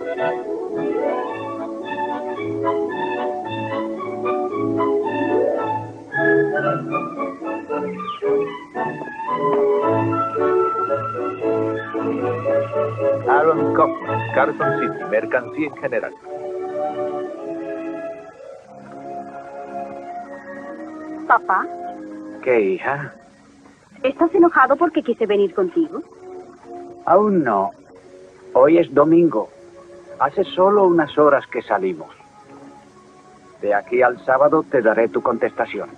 Aaron Kaufman, Carson City, mercancía en general. Papá, ¿Qué, hija? ¿estás enojado porque quise venir contigo? Aún no. Hoy es domingo. Hace solo unas horas que salimos. De aquí al sábado te daré tu contestación.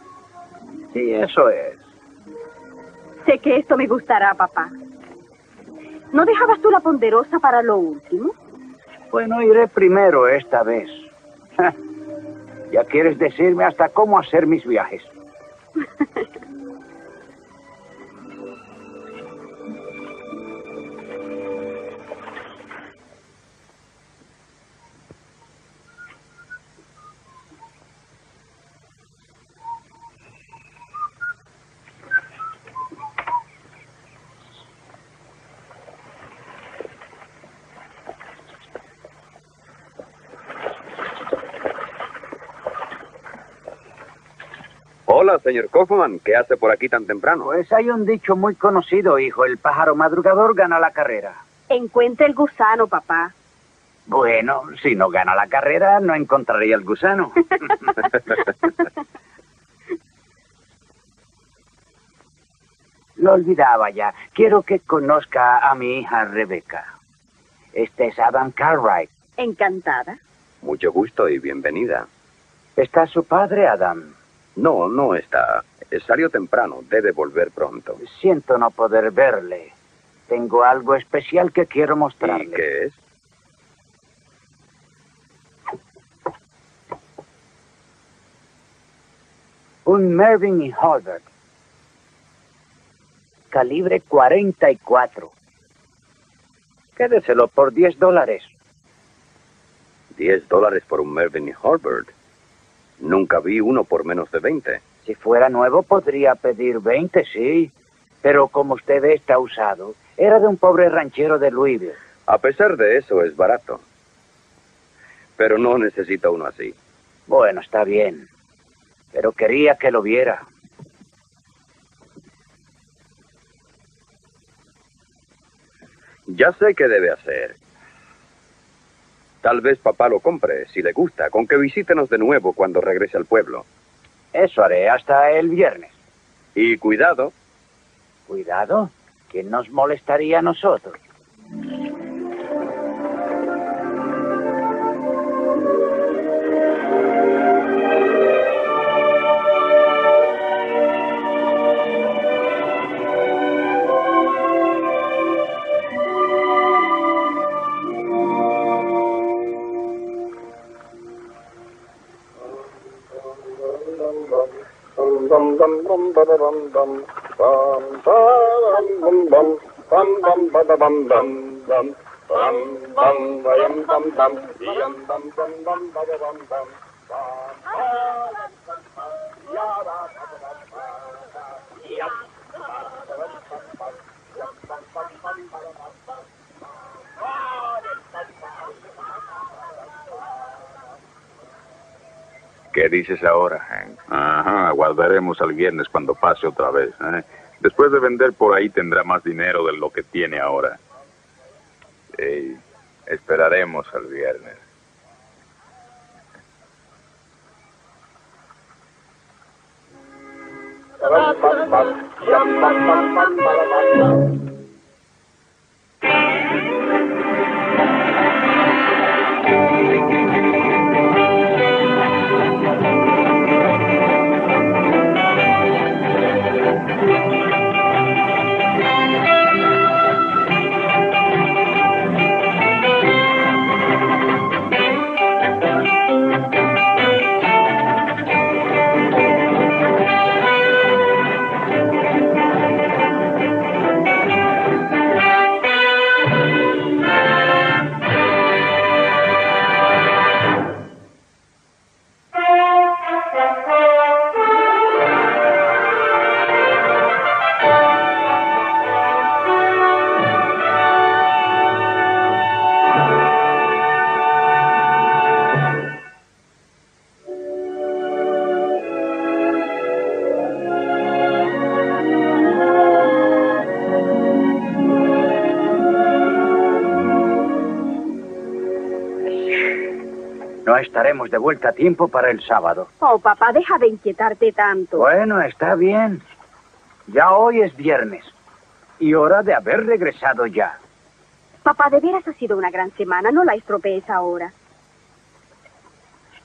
Sí, eso es. Sé que esto me gustará, papá. ¿No dejabas tú la ponderosa para lo último? Bueno, iré primero esta vez. ya quieres decirme hasta cómo hacer mis viajes. señor Kaufman. ¿Qué hace por aquí tan temprano? Pues hay un dicho muy conocido, hijo. El pájaro madrugador gana la carrera. Encuentra el gusano, papá. Bueno, si no gana la carrera, no encontraría el gusano. Lo olvidaba ya. Quiero que conozca a mi hija Rebeca. Este es Adam Cartwright. Encantada. Mucho gusto y bienvenida. ¿Está su padre, Adam? No, no está. Salió temprano. Debe volver pronto. Siento no poder verle. Tengo algo especial que quiero mostrarle. ¿Y qué es? Un Mervyn y Halbert. Calibre 44. Quédeselo por 10 dólares. Diez dólares por un Mervyn y Harbert. Nunca vi uno por menos de 20. Si fuera nuevo podría pedir 20, sí. Pero como usted ve, está usado. Era de un pobre ranchero de Louisville. A pesar de eso, es barato. Pero no necesita uno así. Bueno, está bien. Pero quería que lo viera. Ya sé qué debe hacer. Tal vez papá lo compre, si le gusta, con que visítenos de nuevo cuando regrese al pueblo. Eso haré hasta el viernes. Y cuidado, Cuidado, que nos molestaría a nosotros. bum, ba da bum bum. Bum, ba, bum bum bum. Bum bum, ba da bum bum bum. Bum bum, ba, yum, bum bum. Yum bum bum bum, ba da bum bum. dices ahora, Hank. Ajá, aguardaremos al viernes cuando pase otra vez. ¿eh? Después de vender por ahí tendrá más dinero de lo que tiene ahora. Sí, esperaremos al viernes. Estaremos de vuelta a tiempo para el sábado. Oh, papá, deja de inquietarte tanto. Bueno, está bien. Ya hoy es viernes. Y hora de haber regresado ya. Papá, de veras ha sido una gran semana. No la estropees ahora.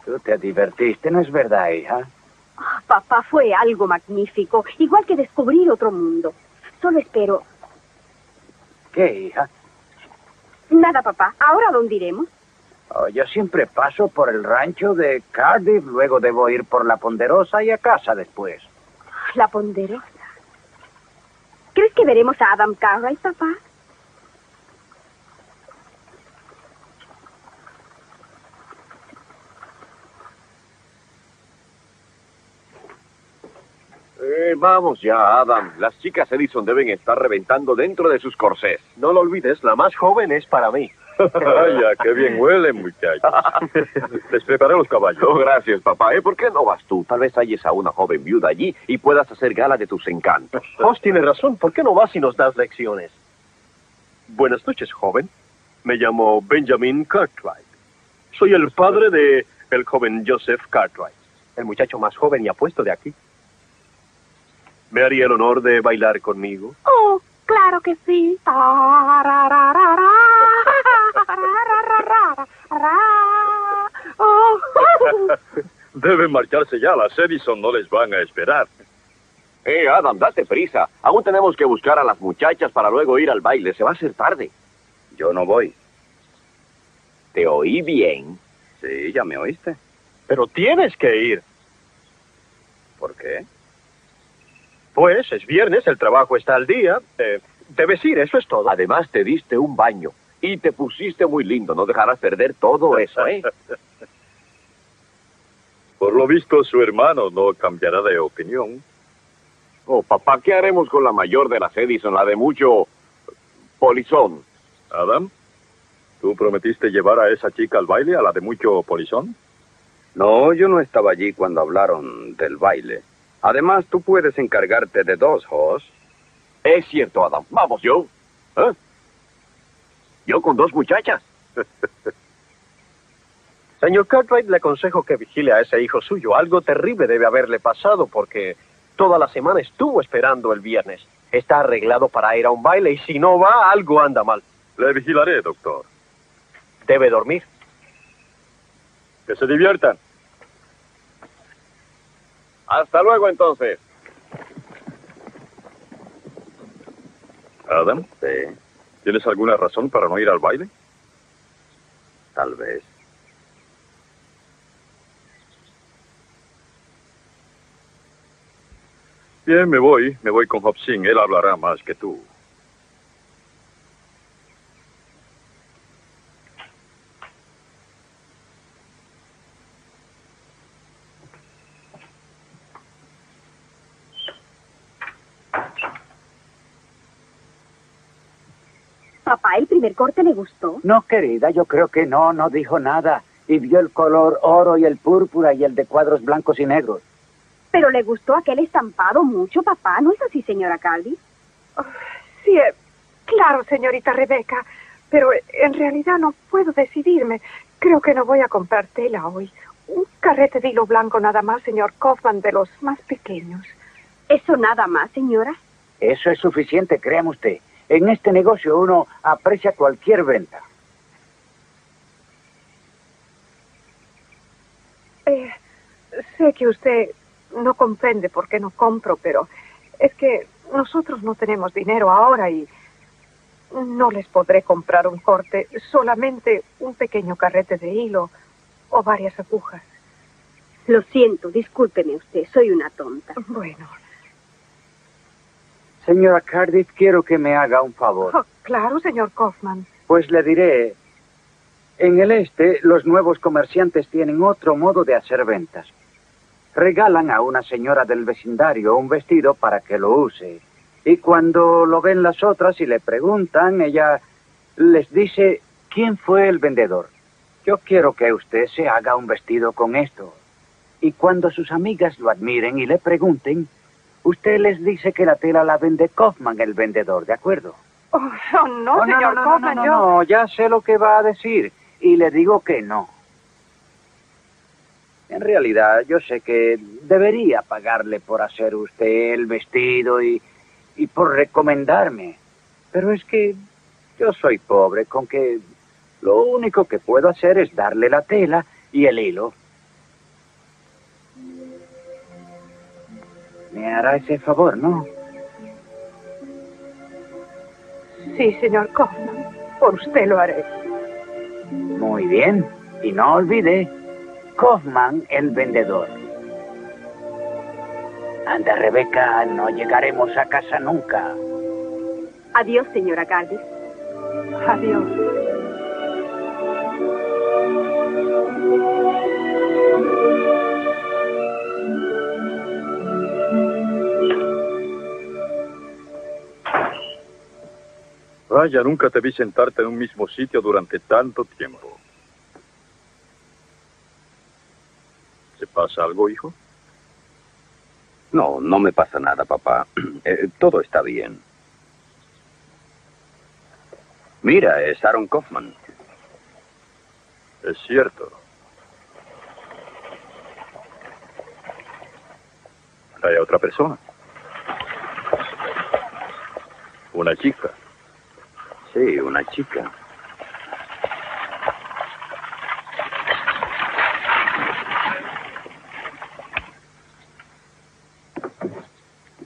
Tú te divertiste, ¿no es verdad, hija? Ah, papá, fue algo magnífico. Igual que descubrir otro mundo. Solo espero. ¿Qué, hija? Nada, papá. ¿Ahora dónde iremos? Oh, yo siempre paso por el rancho de Cardiff, luego debo ir por la Ponderosa y a casa después. La ponderosa. ¿Crees que veremos a Adam Cartwright, papá? Eh, vamos ya, Adam. Las chicas Edison deben estar reventando dentro de sus corsés. No lo olvides, la más joven es para mí. Vaya, qué bien huelen, muchachos. Les preparé los caballos. Oh, gracias, papá. ¿Eh? ¿Por qué no vas tú? Tal vez halles a una joven viuda allí y puedas hacer gala de tus encantos. Hoss tiene razón. ¿Por qué no vas y nos das lecciones? Buenas noches, joven. Me llamo Benjamin Cartwright. Soy el padre de el joven Joseph Cartwright, el muchacho más joven y apuesto de aquí. ¿Me haría el honor de bailar conmigo? Oh, claro que sí. Deben marcharse ya. Las Edison no les van a esperar. Eh, Adam, date prisa. Aún tenemos que buscar a las muchachas para luego ir al baile. Se va a hacer tarde. Yo no voy. Te oí bien. Sí, ya me oíste. Pero tienes que ir. ¿Por qué? Pues es viernes, el trabajo está al día. Eh, debes ir, eso es todo. Además, te diste un baño y te pusiste muy lindo. No dejarás perder todo eso, ¿eh? Por lo visto, su hermano no cambiará de opinión. Oh, papá, ¿qué haremos con la mayor de las Edison, la de mucho polizón? Adam, ¿tú prometiste llevar a esa chica al baile, a la de mucho polizón? No, yo no estaba allí cuando hablaron del baile. Además, tú puedes encargarte de dos, Hoss. Es cierto, Adam. Vamos, yo. ¿Eh? Yo con dos muchachas. Señor Cartwright, le aconsejo que vigile a ese hijo suyo. Algo terrible debe haberle pasado porque toda la semana estuvo esperando el viernes. Está arreglado para ir a un baile y si no va, algo anda mal. Le vigilaré, doctor. Debe dormir. Que se diviertan. Hasta luego, entonces. Adam, Sí, ¿tienes alguna razón para no ir al baile? tal vez. Bien, me voy. Me voy con Hobson. Él hablará más que tú. Papá, ¿el primer corte le gustó? No, querida, yo creo que no, no dijo nada. Y vio el color oro y el púrpura y el de cuadros blancos y negros. Pero le gustó aquel estampado mucho, papá. ¿No es así, señora Caldi? Sí, eh, claro, señorita Rebeca, pero eh, en realidad no puedo decidirme. Creo que no voy a comprar tela hoy. Un carrete de hilo blanco nada más, señor Kaufman, de los más pequeños. ¿Eso nada más, señora? Eso es suficiente, créame usted. En este negocio uno aprecia cualquier venta. Eh, sé que usted no comprende por qué no compro, pero es que nosotros no tenemos dinero ahora y no les podré comprar un corte, solamente un pequeño carrete de hilo o varias agujas. Lo siento, discúlpeme usted, soy una tonta. Bueno, Señora Cardiff, quiero que me haga un favor. oh, claro, señor Kaufman. Pues le diré, en el este los nuevos comerciantes tienen otro modo de hacer ventas. Regalan a una señora del vecindario un vestido para que lo use. Y cuando lo ven las otras y le preguntan, ella les dice quién fue el vendedor. Yo quiero que usted se haga un vestido con esto. Y cuando sus amigas lo admiren y le pregunten, usted les dice que la tela la vende Kaufman, el vendedor, ¿de acuerdo? Oh, oh, no, señor no, no, Kaufman, no, yo... no, ya sé lo que va a decir y le digo que no. En realidad, yo sé que debería pagarle por hacer usted el vestido y, y por recomendarme. Pero es que yo soy pobre, con que lo único que puedo hacer es darle la tela y el hilo. Me hará ese favor, ¿no? Sí, señor Kaufman. Por usted lo haré. Muy bien. Y no olvide, Kaufman el vendedor. Anda, Rebeca, no llegaremos a casa nunca. Adiós, señora Gardis. Adiós. Vaya, nunca te vi sentarte en un mismo sitio durante tanto tiempo. ¿Se pasa algo, hijo? No, no me pasa nada, papá. Eh, todo está bien. Mira, es Aaron Kaufman. Es cierto. Hay otra persona. Una chica. Sí, una chica.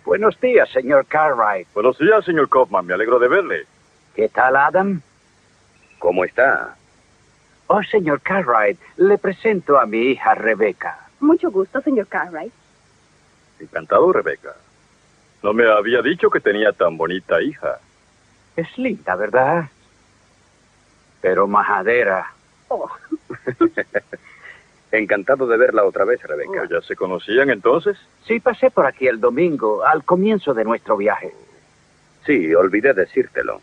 Buenos días, señor Cartwright. Buenos días, señor Kaufman. Me alegro de verle. ¿Qué tal, Adam? ¿Cómo está? Oh, señor Cartwright, le presento a mi hija Rebeca. Mucho gusto, señor Cartwright. Encantado, Rebeca. No me había dicho que tenía tan bonita hija. Es linda, ¿verdad? Pero majadera. Oh, Encantado de verla otra vez, Rebeca. ¿Ya se conocían entonces? Sí, pasé por aquí el domingo, al comienzo de nuestro viaje. Sí, olvidé decírtelo.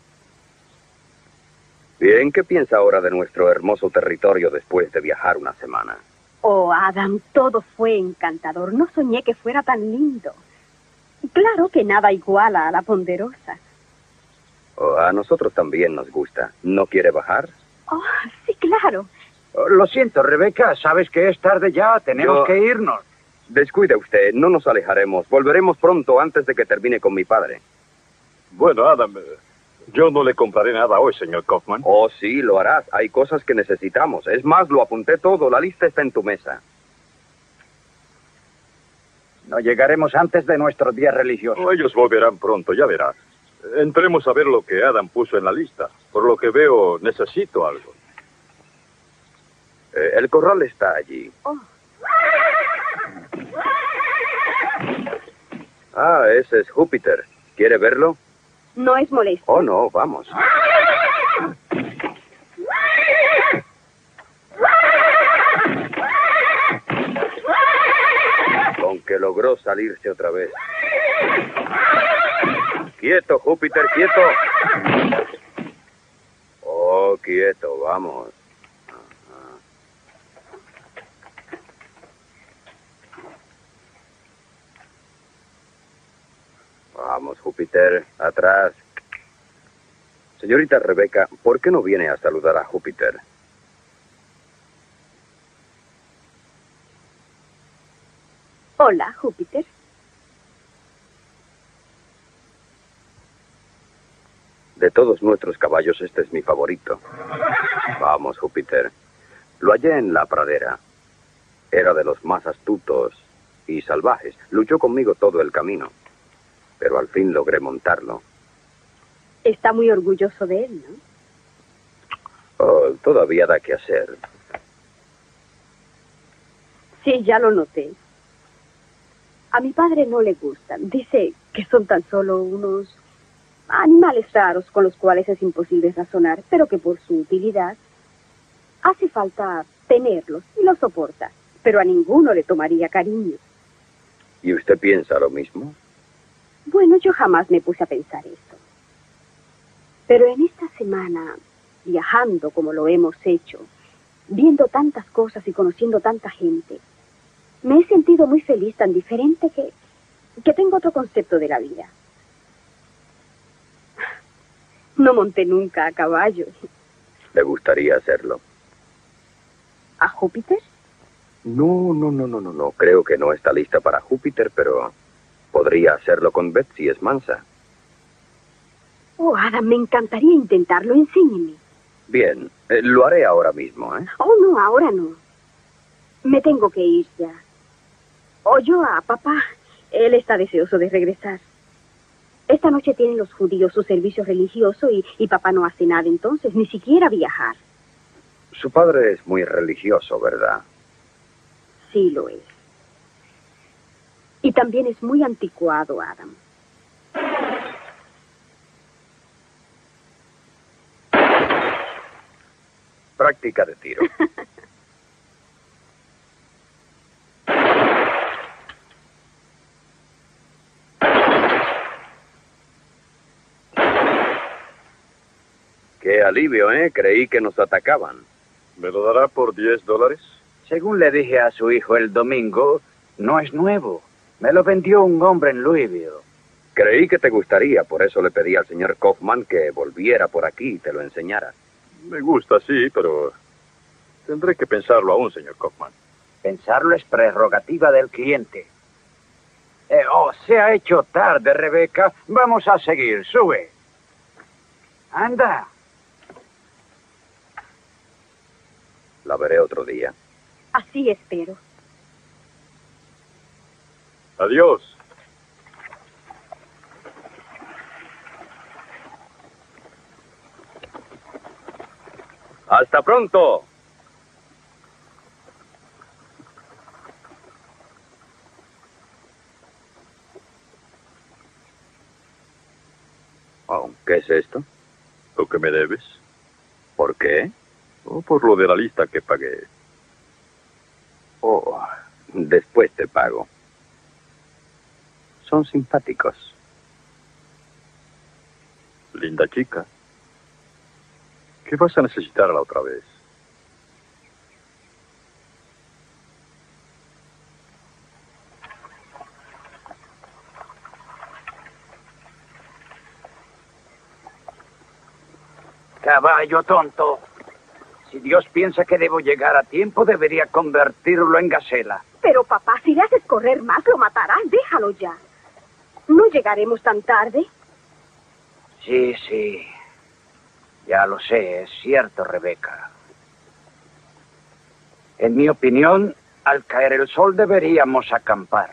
Bien, ¿qué piensa ahora de nuestro hermoso territorio después de viajar una semana? oh, Adam, todo fue encantador. No soñé que fuera tan lindo. Claro que nada iguala a la ponderosa. Oh, a nosotros también nos gusta. ¿No quiere bajar? Oh, sí, claro. Oh, lo siento, Rebeca, sabes que es tarde ya, tenemos Yo- que irnos. Descuide usted, no nos alejaremos. Volveremos pronto antes de que termine con mi padre. Bueno, Adam, eh, yo no le compraré nada hoy, señor Kaufman. Oh, sí, lo harás. Hay cosas que necesitamos. Es más, lo apunté todo. La lista está en tu mesa. No llegaremos antes de nuestro día religioso. Oh, ellos volverán pronto, ya verás. Entremos a ver lo que Adam puso en la lista. Por lo que veo, necesito algo. Eh, el corral está allí. Oh. Ah, ese es Júpiter. ¿Quiere verlo? No es molesto. Oh, no, vamos. Con que logró salirse otra vez. Quieto, Júpiter, quieto. Oh, quieto, vamos. Vamos, Júpiter, atrás. Señorita Rebeca, ¿por qué no viene a saludar a Júpiter? Hola, Júpiter. De todos nuestros caballos, este es mi favorito. Vamos, Júpiter. Lo hallé en la pradera. Era de los más astutos y salvajes. Luchó conmigo todo el camino. Pero al fin logré montarlo. Está muy orgulloso de él, ¿no? Oh, todavía da que hacer. Sí, ya lo noté. A mi padre no le gustan. Dice que son tan solo unos animales raros con los cuales es imposible razonar, pero que por su utilidad hace falta tenerlos y los soporta. Pero a ninguno le tomaría cariño. ¿Y usted piensa lo mismo? Bueno, yo jamás me puse a pensar eso. Pero en esta semana, viajando como lo hemos hecho, viendo tantas cosas y conociendo tanta gente, me he sentido muy feliz, tan diferente que, que tengo otro concepto de la vida. No monté nunca a caballo. ¿Le gustaría hacerlo? ¿A Júpiter? No, no, no, no, no, no. Creo que no está lista para Júpiter, pero podría hacerlo con Betsy, es mansa. Oh, Adam, me encantaría intentarlo. Enséñeme. Bien, eh, lo haré ahora mismo, ¿eh? Oh, no, ahora no. Me tengo que ir ya. Oyo a papá. Él está deseoso de regresar. Esta noche tienen los judíos su servicio religioso y, y papá no hace nada entonces, ni siquiera viajar. Su padre es muy religioso, ¿verdad? Sí lo es. Y también es muy anticuado, Adam. Práctica de tiro. Qué alivio, ¿eh? Creí que nos atacaban. ¿Me lo dará por 10 dólares? Según le dije a su hijo el domingo, no es nuevo. Me lo vendió un hombre en Louisville. Creí que te gustaría, por eso le pedí al señor Kaufman que volviera por aquí y te lo enseñara. Me gusta, sí, pero tendré que pensarlo aún, señor Kaufman. Pensarlo es prerrogativa del cliente. Eh, oh, se ha hecho tarde, Rebeca. Vamos a seguir. Sube. Anda. La veré otro día. Así espero. Adiós. Hasta pronto. Oh, ¿Qué es esto? ¿Lo que me debes? ¿Por qué? Oh, por lo de la lista que pagué. Oh, después te pago. Son simpáticos. Linda chica. ¿Qué vas a necesitar la otra vez? Caballo tonto. Si Dios piensa que debo llegar a tiempo, debería convertirlo en gacela. Pero papá, si le haces correr más, lo matarás. Déjalo ya. ¿No llegaremos tan tarde? Sí, sí. Ya lo sé, es cierto, Rebeca. En mi opinión, al caer el sol deberíamos acampar.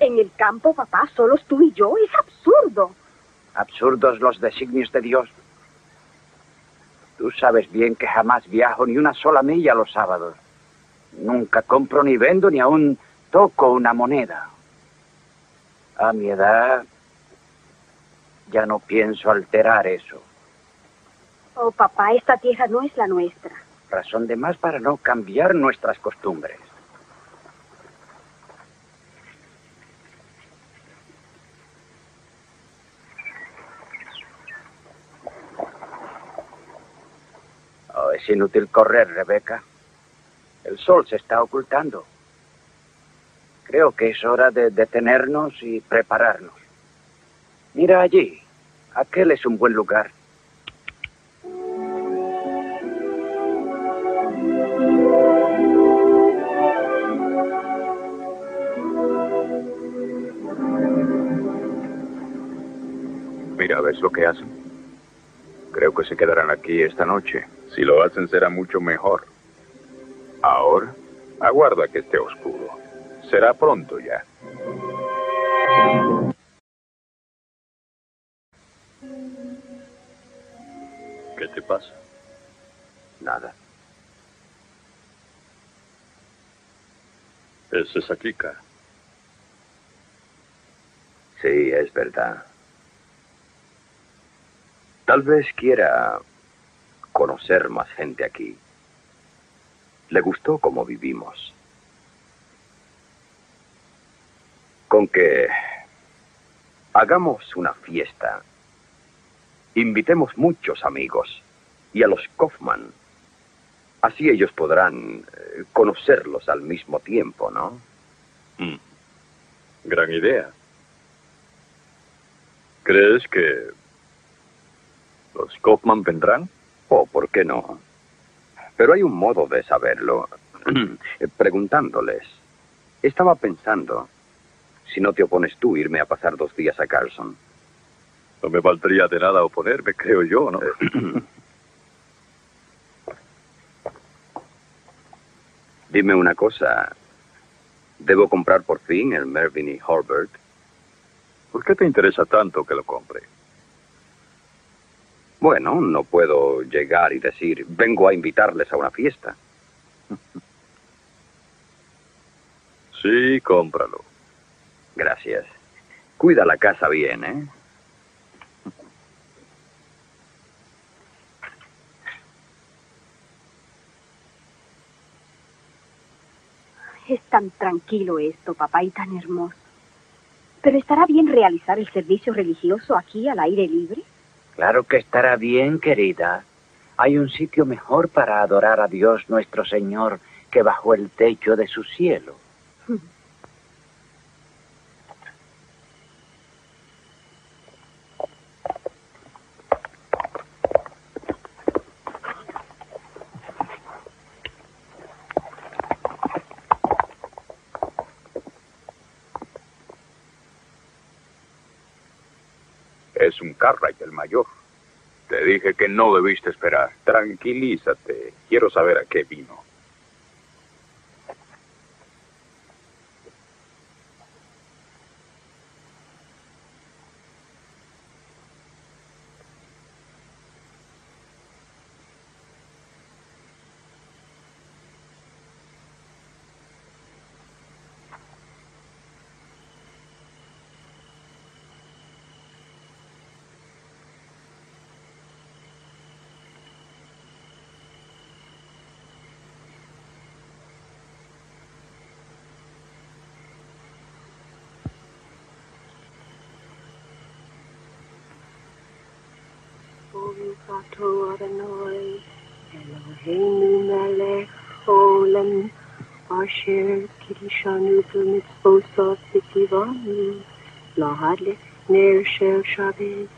En el campo, papá, solos tú y yo. Es absurdo. Absurdos los designios de Dios. Tú sabes bien que jamás viajo ni una sola milla los sábados. Nunca compro ni vendo ni aún toco una moneda. A mi edad ya no pienso alterar eso. Oh, papá, esta tierra no es la nuestra. Razón de más para no cambiar nuestras costumbres. Oh, es inútil correr, Rebeca. El sol se está ocultando. Creo que es hora de detenernos y prepararnos. Mira allí. Aquel es un buen lugar. Mira, ¿ves lo que hacen? Creo que se quedarán aquí esta noche. Si lo hacen será mucho mejor. Ahora, aguarda que esté oscuro. Será pronto ya. ¿Qué te pasa? Nada. Es esa chica. Sí, es verdad. Tal vez quiera conocer más gente aquí. Le gustó cómo vivimos. Con que hagamos una fiesta, invitemos muchos amigos y a los Kaufman. Así ellos podrán eh, conocerlos al mismo tiempo, ¿no? Mm. Gran idea. ¿Crees que los Kaufman vendrán? Oh, ¿por qué no? Pero hay un modo de saberlo. preguntándoles. Estaba pensando, si no te opones tú, irme a pasar dos días a Carlson. No me valdría de nada oponerme, creo yo, ¿no? Dime una cosa. ¿Debo comprar por fin el Mervyn y Horbert? ¿Por qué te interesa tanto que lo compre? Bueno, no puedo llegar y decir, vengo a invitarles a una fiesta. Sí, cómpralo. Gracias. Cuida la casa bien, ¿eh? Es tan tranquilo esto, papá, y tan hermoso. ¿Pero estará bien realizar el servicio religioso aquí al aire libre? Claro que estará bien, querida. Hay un sitio mejor para adorar a Dios nuestro Señor que bajo el techo de su cielo. Es un Cartwright el mayor. Te dije que no debiste esperar. Tranquilízate. Quiero saber a qué vino. Adonai, Eloheinu melech olam, asher kiddushanu b'mitzvosot v'tivanu, lahadlik ner shel Shabbat.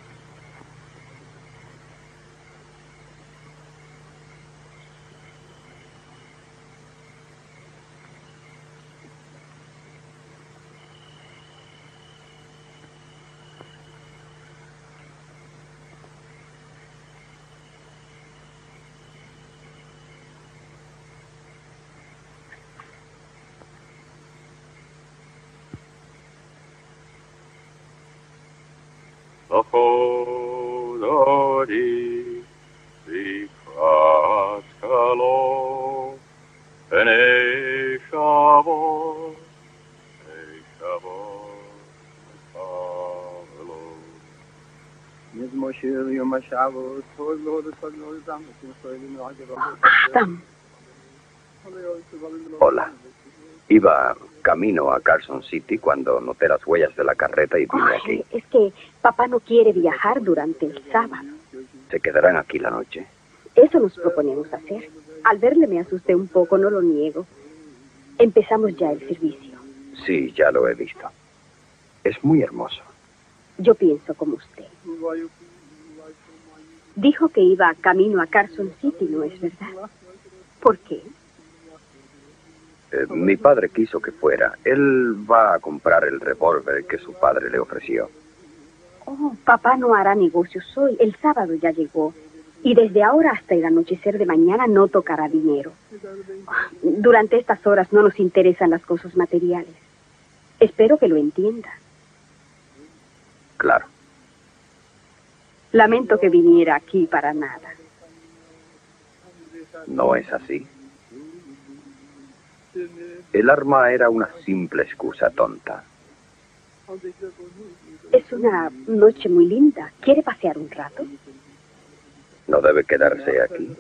podari Vikraskalo Eneshavo Eneshavo Mesmo cheiro e uma chave, todos os outros estamos, Hola, Ibar. Camino a Carson City cuando noté las huellas de la carreta y vine ay, aquí. es que papá no quiere viajar durante el sábado. ¿Se quedarán aquí la noche? Eso nos proponemos hacer. Al verle me asusté un poco, no lo niego. Empezamos ya el servicio. Sí, ya lo he visto. Es muy hermoso. Yo pienso como usted. Dijo que iba camino a Carson City, ¿no es verdad? ¿Por qué? Eh, mi padre quiso que fuera. Él va a comprar el revólver que su padre le ofreció. Oh, papá no hará negocios hoy. El sábado ya llegó. Y desde ahora hasta el anochecer de mañana no tocará dinero. Durante estas horas no nos interesan las cosas materiales. Espero que lo entienda. Claro. Lamento que viniera aquí para nada. No es así. El arma era una simple excusa tonta. Es una noche muy linda. ¿Quiere pasear un rato? No debe quedarse aquí.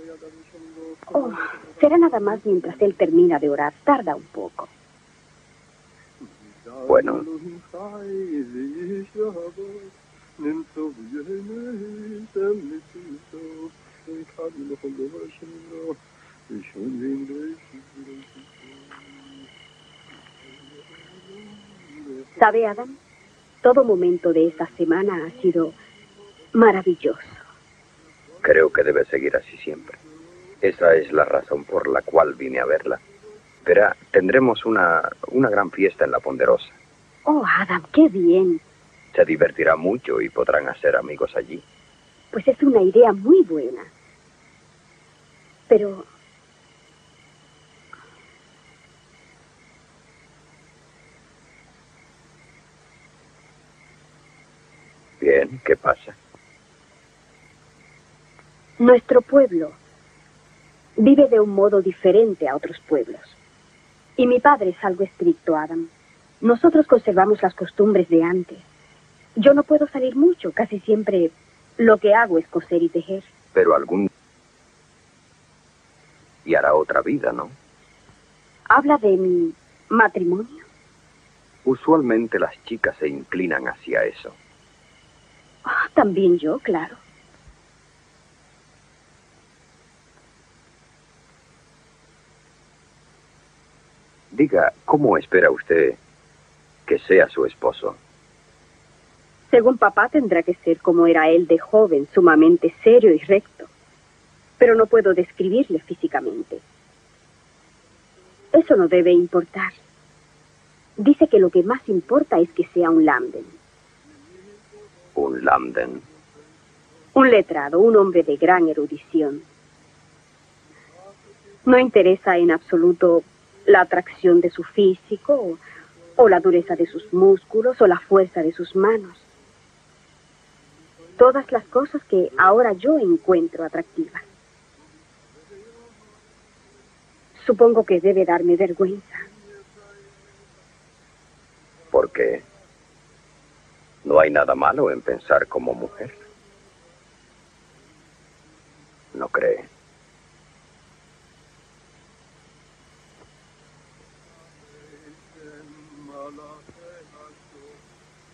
Oh, será nada más mientras él termina de orar. Tarda un poco. Bueno, ¿Sabe, Adam? Todo momento de esta semana ha sido maravilloso. creo que debe seguir así siempre. Esa es la razón por la cual vine a verla. Verá, tendremos una, una gran fiesta en la Ponderosa. Oh, Adam, qué bien. Se divertirá mucho y podrán hacer amigos allí. Pues es una idea muy buena. Pero... Bien, ¿qué pasa? Nuestro pueblo vive de un modo diferente a otros pueblos. Y mi padre es algo estricto, Adam. Nosotros conservamos las costumbres de antes. Yo no puedo salir mucho, casi siempre lo que hago es coser y tejer. Pero algún... Y hará otra vida, ¿no? ¿Habla de mi matrimonio? Usualmente las chicas se inclinan hacia eso. Ah, también yo, claro. Diga, ¿cómo espera usted que sea su esposo? Según papá tendrá que ser como era él de joven, sumamente serio y recto. Pero no puedo describirle físicamente. Eso no debe importar. Dice que lo que más importa es que sea un Lambden. Un Lambden. Un letrado, un hombre de gran erudición. No interesa en absoluto la atracción de su físico, o, o la dureza de sus músculos, o la fuerza de sus manos. Todas las cosas que ahora yo encuentro atractivas. Supongo que debe darme vergüenza. ¿Por qué? No hay nada malo en pensar como mujer. ¿No cree?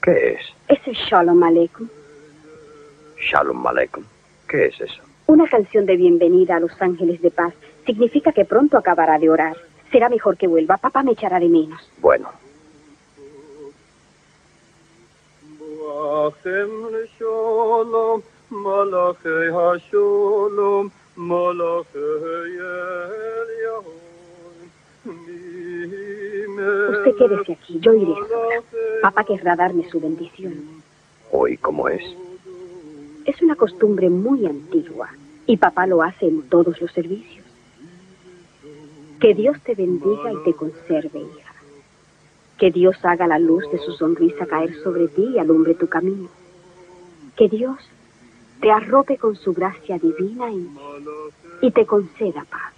¿Qué es? Ese es Shalom Aleikum. Shalom Aleikum. ¿Qué es eso? Una canción de bienvenida a los ángeles de paz. Significa que pronto acabará de orar. Será mejor que vuelva. Papá me echará de menos. Bueno. Usted quédese aquí, yo iré sola. Papá querrá darme su bendición. ¿Hoy cómo es? Es una costumbre muy antigua y papá lo hace en todos los servicios. Que Dios te bendiga y te conserve, hija. Que Dios haga la luz de su sonrisa caer sobre ti y alumbre tu camino. Que Dios te arrope con su gracia divina y, te conceda paz.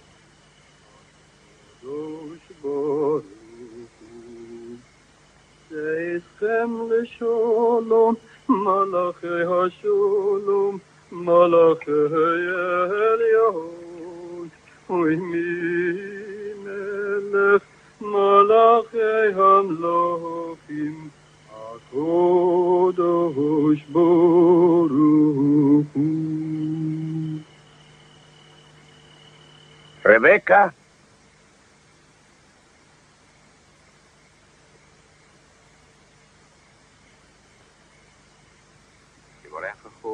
מלאכי השלום, מלאכי עליון, ומי מלך מלאכי המלוכים, הקודש ברוך הוא. Rebeca,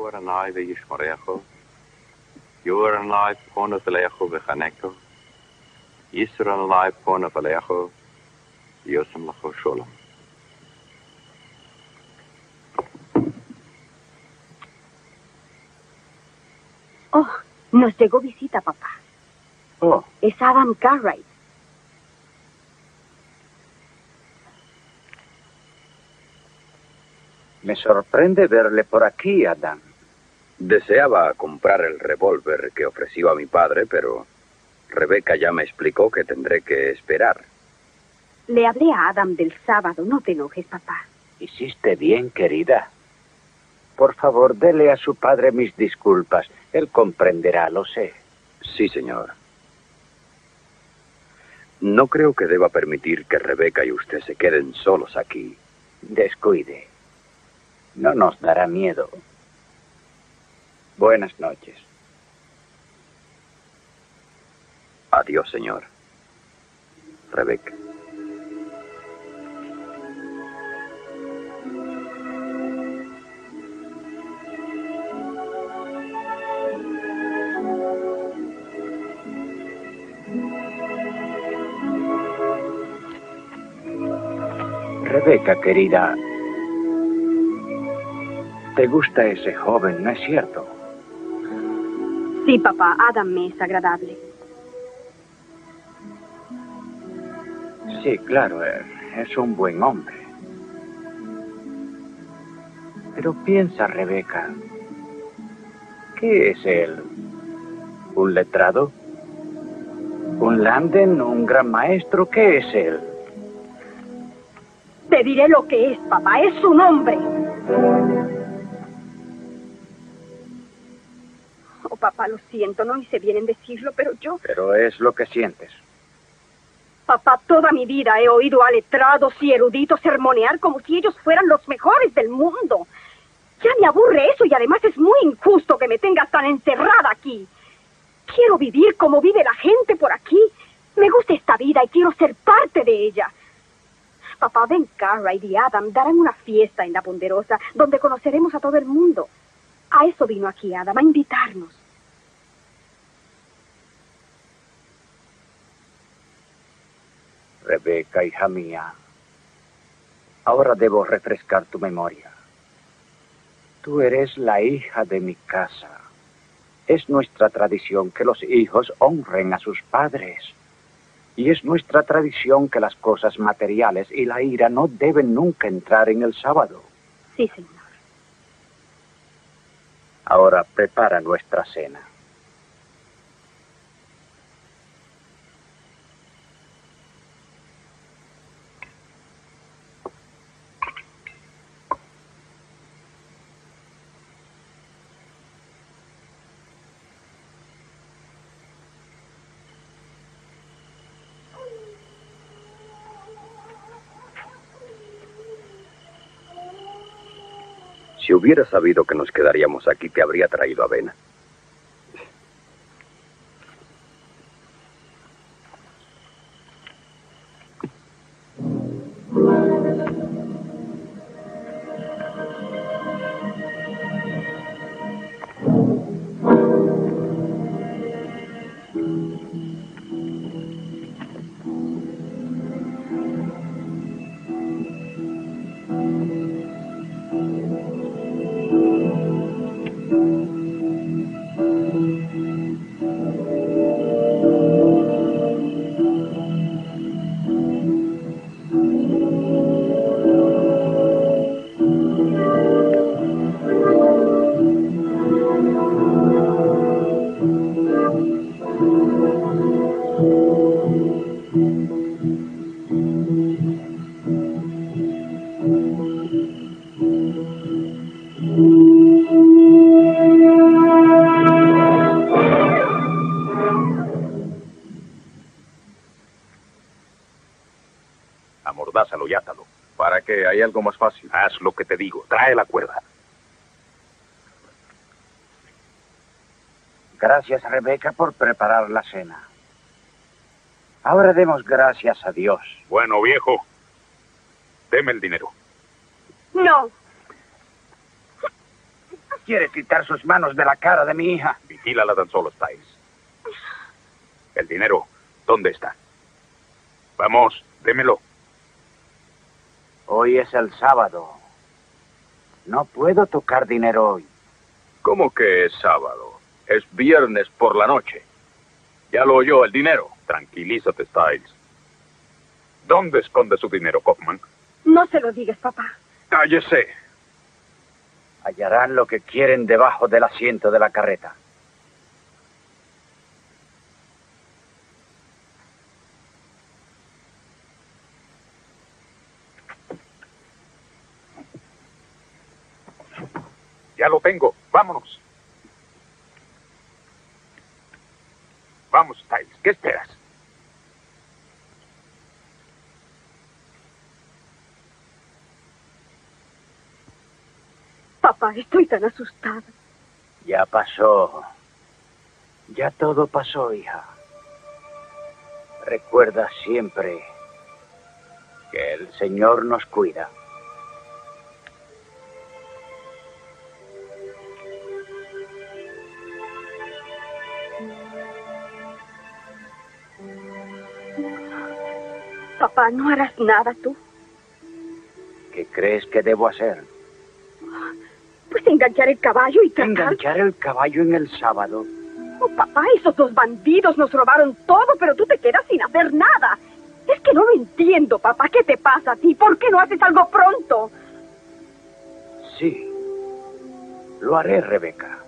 Yor anai ve yishmarecho. Yor anai pona velecho Yisr anai pona velecho. Yosem lacho sholom. Oh, nos llegó visita, papá. Oh, Es Adam Cartwright. me sorprende verle por aquí, Adam. Deseaba comprar el revólver que ofreció a mi padre, pero Rebeca ya me explicó que tendré que esperar. Le hablé a Adam del sábado. No te enojes, papá. Hiciste bien, querida. Por favor, dele a su padre mis disculpas. Él comprenderá, lo sé. Sí, señor. No creo que deba permitir que Rebeca y usted se queden solos aquí. Descuide. No nos dará miedo. Buenas noches. Adiós, señor. Rebeca. Rebeca, querida, te gusta ese joven, ¿no es cierto? Sí, papá, Adam me es agradable. Sí, claro, eh, es un buen hombre. Pero piensa, Rebeca, ¿qué es él? ¿Un letrado? ¿Un Landen? ¿Un gran maestro? ¿Qué es él? Te diré lo que es, papá. Es un hombre. Oh, papá, lo siento, no hice bien en decirlo, pero yo... Pero es lo que sientes. Papá, toda mi vida he oído a letrados y eruditos sermonear como si ellos fueran los mejores del mundo. Ya me aburre eso y además es muy injusto que me tengas tan encerrada aquí. Quiero vivir como vive la gente por aquí. Me gusta esta vida y quiero ser parte de ella. Papá, Ben Cartwright y Adam darán una fiesta en la Ponderosa donde conoceremos a todo el mundo. A eso vino aquí Adam, a invitarnos. Rebeca, hija mía, ahora debo refrescar tu memoria. Tú eres la hija de mi casa. Es nuestra tradición que los hijos honren a sus padres. Y es nuestra tradición que las cosas materiales y la ira no deben nunca entrar en el sábado. Sí, señor. Ahora prepara nuestra cena. Hubiera sabido que nos quedaríamos aquí, te habría traído avena. Haz lo que te digo. Trae la cuerda. Gracias, Rebeca, por preparar la cena. Ahora demos gracias a Dios. Bueno, viejo. Deme el dinero. No. Quiere quitar sus manos de la cara de mi hija. Vigílala tan solo estáis. El dinero, ¿dónde está? Vamos, démelo. Hoy es el sábado. No puedo tocar dinero hoy. ¿Cómo que es sábado? Es viernes por la noche. Ya lo oyó el dinero. Tranquilízate, Styles. ¿Dónde esconde su dinero, Kaufman? No se lo digas, papá. Cállese. Hallarán lo que quieren debajo del asiento de la carreta. Lo tengo. Vámonos. Vamos, Styles. ¿Qué esperas? Papá, estoy tan asustada. Ya pasó. Ya todo pasó, hija. Recuerda siempre que el Señor nos cuida. Papá, ¿no harás nada tú? ¿Qué crees que debo hacer? Pues enganchar el caballo y tratar... Enganchar el caballo en el sábado. Oh, papá, esos dos bandidos nos robaron todo, pero tú te quedas sin hacer nada. Es que no lo entiendo, papá. ¿Qué te pasa a ti? ¿Por qué no haces algo pronto? Sí. Lo haré, Rebeca.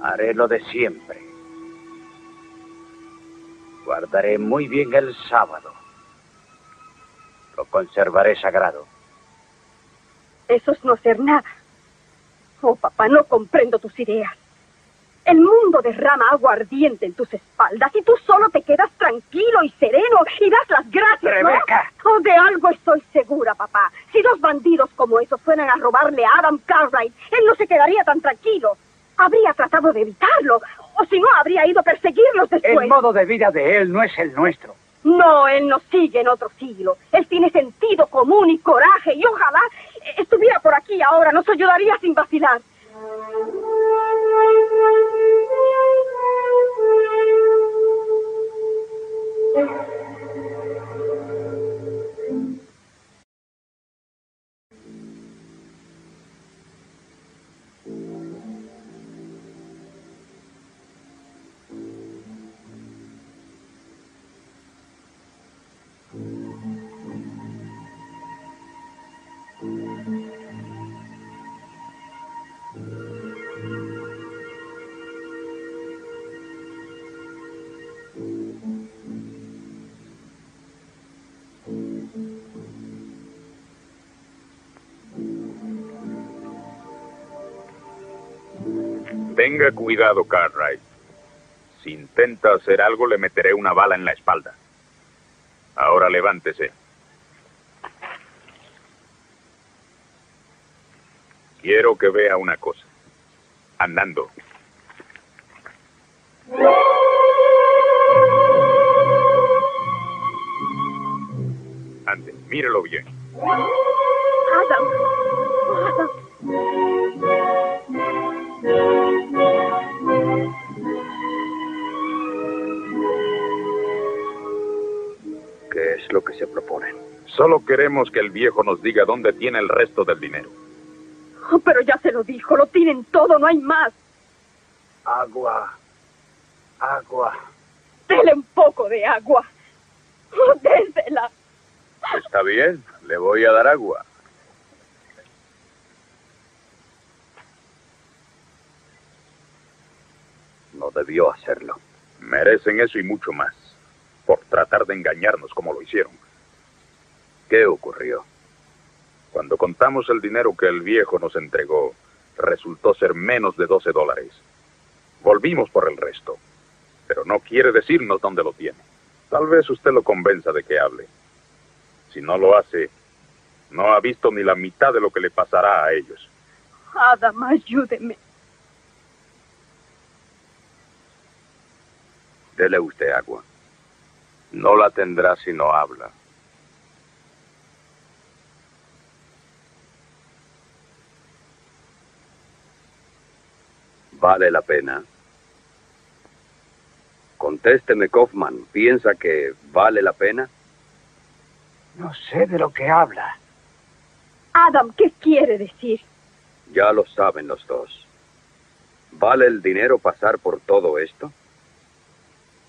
Haré lo de siempre. Guardaré muy bien el sábado. Lo conservaré sagrado. Eso es no hacer nada. Oh, papá, no comprendo tus ideas. El mundo derrama agua ardiente en tus espaldas y tú solo te quedas tranquilo y sereno y das las gracias, ¿no? Rebeca. Oh, de algo estoy segura, papá. Si dos bandidos como esos fueran a robarle a Adam Cartwright, él no se quedaría tan tranquilo. Habría tratado de evitarlo, o si no, habría ido a perseguirlos después. El modo de vida de él no es el nuestro. No, él no sigue en otro siglo. Él tiene sentido común y coraje, y ojalá estuviera por aquí ahora, nos ayudaría sin vacilar. Tenga cuidado, Cartwright. Si intenta hacer algo, le meteré una bala en la espalda. Ahora levántese. Quiero que vea una cosa. Andando. Ande, mírelo bien. Adam. Adam. Que se proponen? Solo queremos que el viejo nos diga dónde tiene el resto del dinero. Oh, pero ya se lo dijo, lo tienen todo, no hay más. Agua. Agua. Dele un poco de agua. Oh, désela. Está bien, le voy a dar agua. No debió hacerlo. Merecen eso y mucho más. Por tratar de engañarnos como lo hicieron. ¿Qué ocurrió? Cuando contamos el dinero que el viejo nos entregó, resultó ser menos de 12 dólares. Volvimos por el resto, pero no quiere decirnos dónde lo tiene. Tal vez usted lo convenza de que hable. Si no lo hace, no ha visto ni la mitad de lo que le pasará a ellos. Adam, ayúdeme. Dele usted agua. No la tendrá si no habla. ¿Vale la pena? Contésteme, Kaufman. ¿Piensa que vale la pena? No sé de lo que habla. Adam, ¿qué quiere decir? Ya lo saben los dos. ¿Vale el dinero pasar por todo esto?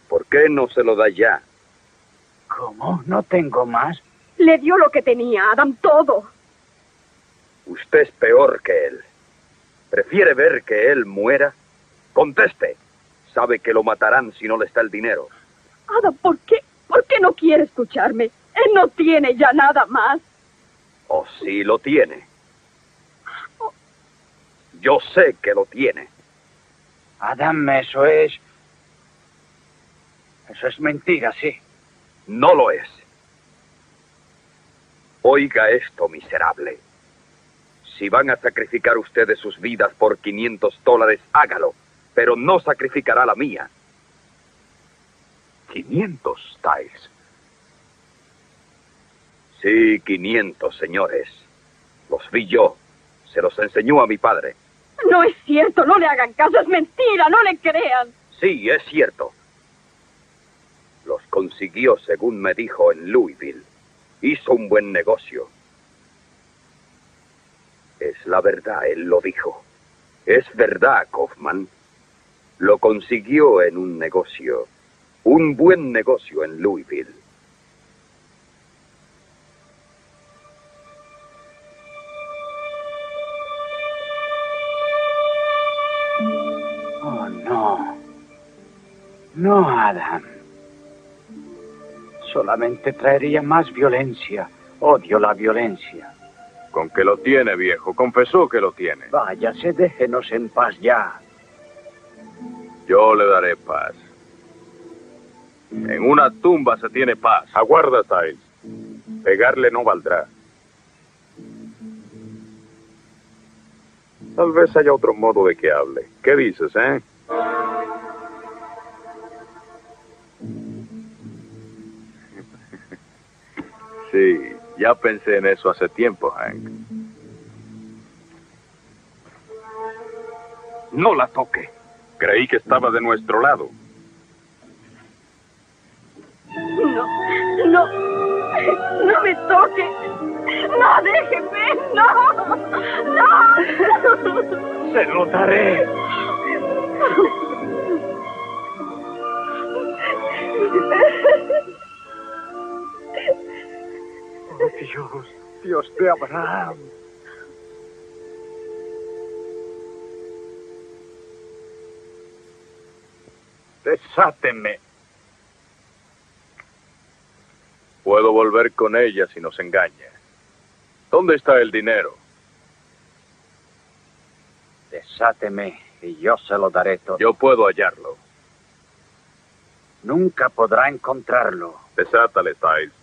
¿Por qué no se lo da ya? ¿Cómo? ¿No tengo más? Le dio lo que tenía, Adam, todo. Usted es peor que él. ¿Prefiere ver que él muera? Conteste. Sabe que lo matarán si no le está el dinero. Adam, ¿por qué? ¿Por qué no quiere escucharme? Él no tiene ya nada más. ¿O sí lo tiene? Yo sé que lo tiene. Adam, eso es... Eso es mentira, sí. No lo es. Oiga esto, miserable. Si van a sacrificar ustedes sus vidas por 500 dólares, hágalo, pero no sacrificará la mía. 500, Styles. Sí, 500, señores. Los vi yo. Se los enseñó a mi padre. No es cierto, no le hagan caso, es mentira, no le crean. Sí, es cierto. Consiguió, según me dijo, en Louisville. Hizo un buen negocio. la verdad, él lo dijo. Es verdad, Kaufman. Lo consiguió en un negocio, un buen negocio en Louisville. Oh, no. No, Adam. Solamente traería más violencia. Odio la violencia. Con que lo tiene, viejo. Confesó que lo tiene. Váyase, déjenos en paz ya. Yo le daré paz. En una tumba se tiene paz. Aguarda, Styles. Pegarle no valdrá. Tal vez haya otro modo de que hable. ¿Qué dices, eh? Sí, ya pensé en eso hace tiempo, Hank. No la toque. Creí que estaba de nuestro lado. No, no, no me toque. No, déjeme, no, no. Se lo daré. De Abraham. Desáteme. Puedo volver con ella si nos engaña. ¿Dónde está el dinero? Desáteme y yo se lo daré todo. Yo puedo hallarlo. Nunca podrá encontrarlo. Desátale, Styles.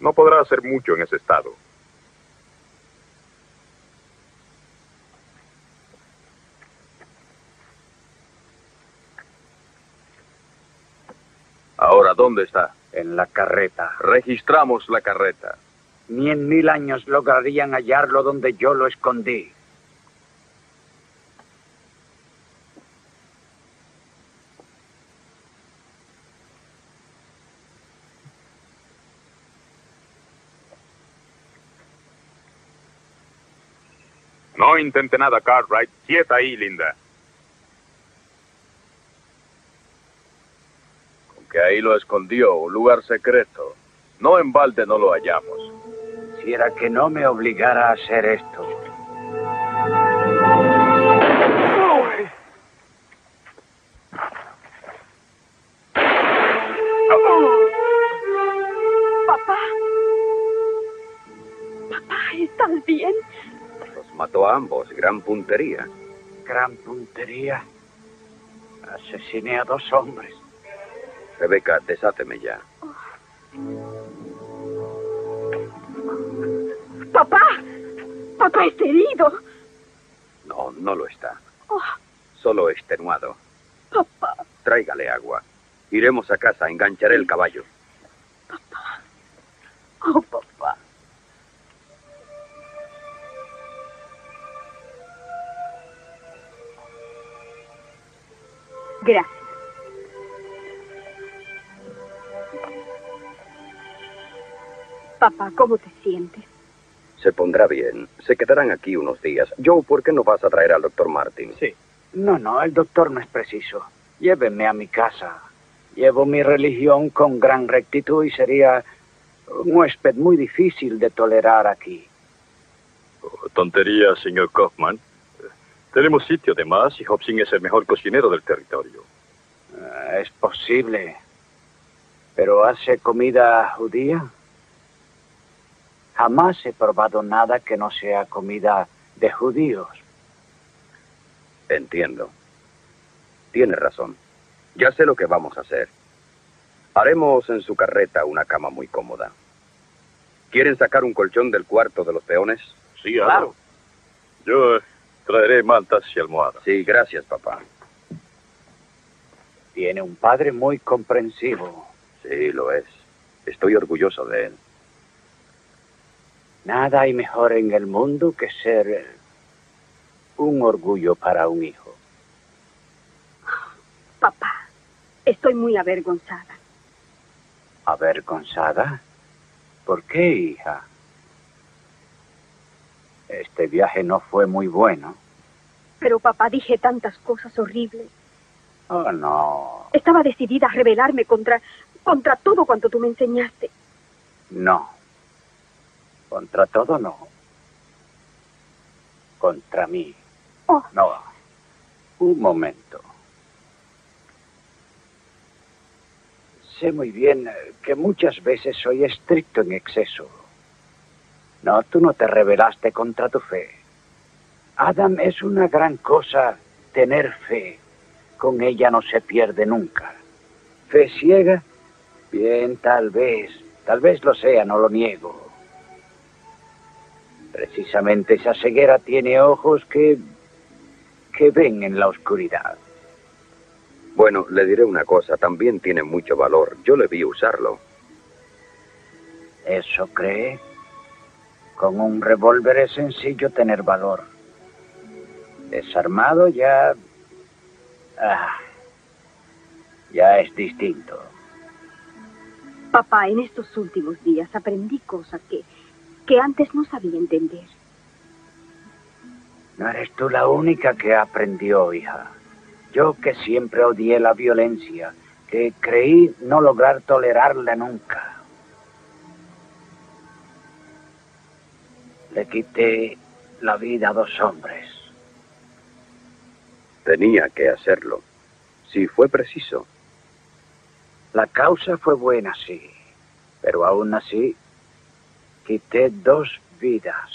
No podrá hacer mucho en ese estado. ¿Dónde está? En la carreta. Registramos la carreta. Ni en mil años lograrían hallarlo donde yo lo escondí. No intente nada, Cartwright. Quieta ahí, linda. Que ahí lo escondió, un lugar secreto. No en balde no lo hallamos. Quisiera que no me obligara a hacer esto. Papá. Papá, ¿estás bien? Los mató a ambos. Gran puntería. Gran puntería. Asesiné a dos hombres. Rebeca, desáteme ya. Papá. Papá está herido. No, no lo está. Oh, Solo extenuado. papá. Tráigale agua. Iremos a casa, engancharé el caballo. Papá, ¿cómo te sientes? Se pondrá bien. Se quedarán aquí unos días. Joe, ¿por qué no vas a traer al doctor Martin? Sí. No, no, el doctor no es preciso. Llévenme a mi casa. Llevo mi religión con gran rectitud y sería un huésped muy difícil de tolerar aquí. Oh, tontería, señor Kaufman. Eh, Tenemos sitio de más y Hobson es el mejor cocinero del territorio. Ah, es posible. ¿Pero hace comida judía? Jamás he probado nada que no sea comida de judíos. Entiendo. Tiene razón. Ya sé lo que vamos a hacer. Haremos en su carreta una cama muy cómoda. ¿Quieren sacar un colchón del cuarto de los peones? Sí, claro. Yo eh, traeré mantas y almohadas. Sí, gracias, papá. Tiene un padre muy comprensivo. Sí, lo es. Estoy orgulloso de él. Nada hay mejor en el mundo que ser un orgullo para un hijo. Papá, estoy muy avergonzada. ¿Avergonzada? ¿Por qué, hija? Este viaje no fue muy bueno. Pero papá, dije tantas cosas horribles. Oh, no. Estaba decidida a rebelarme contra, contra todo cuanto tú me enseñaste. No. Contra todo no. Contra mí. Oh. No. Un momento. Sé muy bien eh, que muchas veces soy estricto en exceso. No, tú no te rebelaste contra tu fe. Adam, es una gran cosa tener fe. Con ella no se pierde nunca. ¿Fe ciega? Bien, tal vez. Tal vez lo sea, no lo niego. Precisamente esa ceguera tiene ojos que... que ven en la oscuridad. Bueno, le diré una cosa, también tiene mucho valor. Yo le vi usarlo. ¿Eso cree? Con un revólver es sencillo tener valor. Desarmado ya... Ah, ya es distinto. Papá, en estos últimos días aprendí cosas que, que antes no sabía entender. No eres tú la única que aprendió, hija. Yo que siempre odié la violencia, que creí no lograr tolerarla nunca. Le quité la vida a dos hombres. Tenía que hacerlo. Si fue preciso. La causa fue buena, sí, pero aún así quité dos vidas.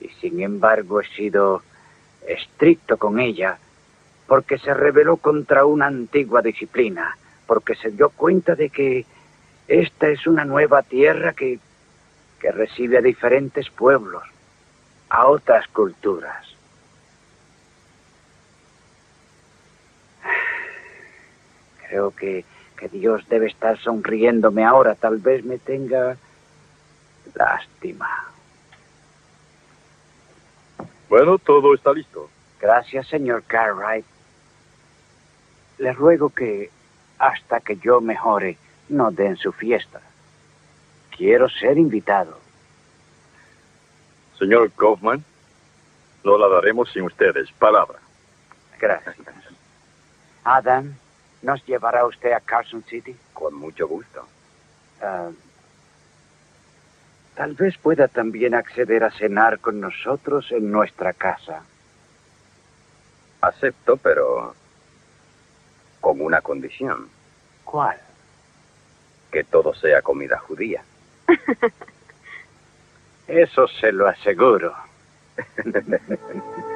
Y sin embargo he sido estricto con ella porque se rebeló contra una antigua disciplina, porque se dio cuenta de que esta es una nueva tierra que, que recibe a diferentes pueblos, a otras culturas. Creo que, que Dios debe estar sonriéndome ahora, tal vez me tenga lástima. Bueno, todo está listo. Gracias, señor Cartwright. Le ruego que, hasta que yo mejore, no den su fiesta. Quiero ser invitado. Señor Kaufman, no la daremos sin ustedes. Palabra. Gracias. Adam, ¿nos llevará usted a Carson City? Con mucho gusto. Ah, tal vez pueda también acceder a cenar con nosotros en nuestra casa. Acepto, pero con una condición. ¿Cuál? Que todo sea comida judía. Eso se lo aseguro.